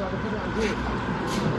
られてるんで。